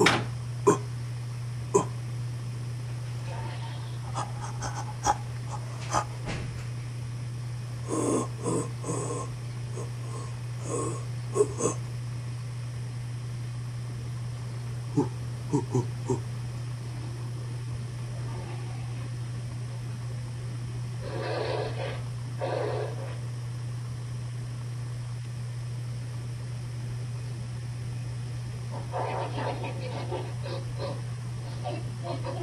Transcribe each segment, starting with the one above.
Ooh, ooh, ooh, ooh. 本当?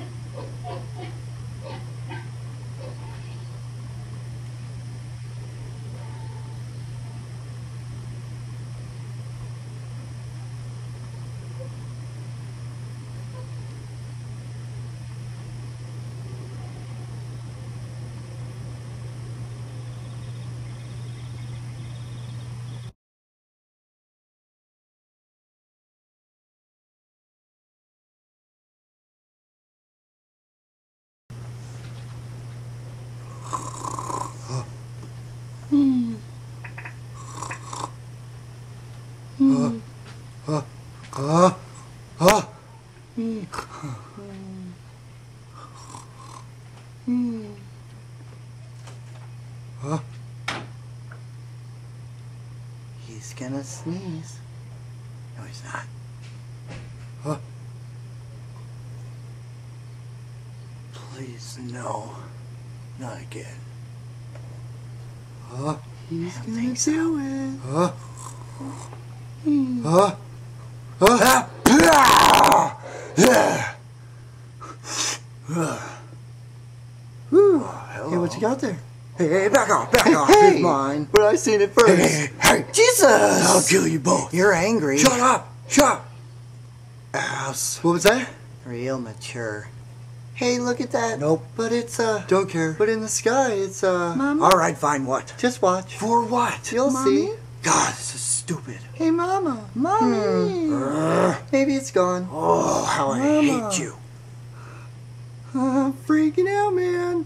Huh? Huh? Huh? He's gonna sneeze. No, he's not. Huh? Please, no. Not again. Huh? He's gonna do it. Huh? Huh? Whew. Hey, Hey, what you got there? Hey, hey, back off, back off. Hey! He's mine. But I seen it first. Hey, hey, hey. Jesus! I'll kill you both. You're angry. Shut up! Shut up! Ass. What was that? Real mature. Hey, look at that. Nope. But it's, uh... Don't care. But in the sky, it's, uh... Mama? All right, fine, what? Just watch. For what? You'll Mommy? see. God, this is stupid. Hey, Mama. Mommy. Ugh. Maybe it's gone. Oh, how I Mama. hate you. I'm freaking out, man.